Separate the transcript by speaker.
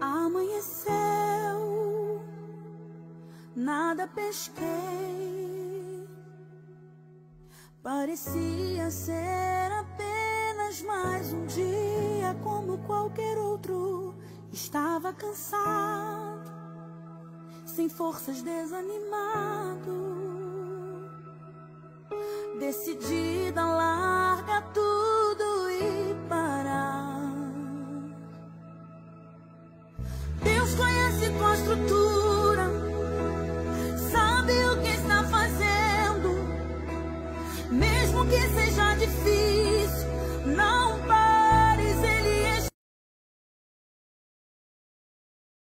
Speaker 1: amanheceu, nada pesquei. Parecia ser apenas mais um dia como qualquer outro. Estava cansado, sem forças, desanimado. Decidida, larga tudo estrutura, sabe o que está fazendo, mesmo que seja difícil.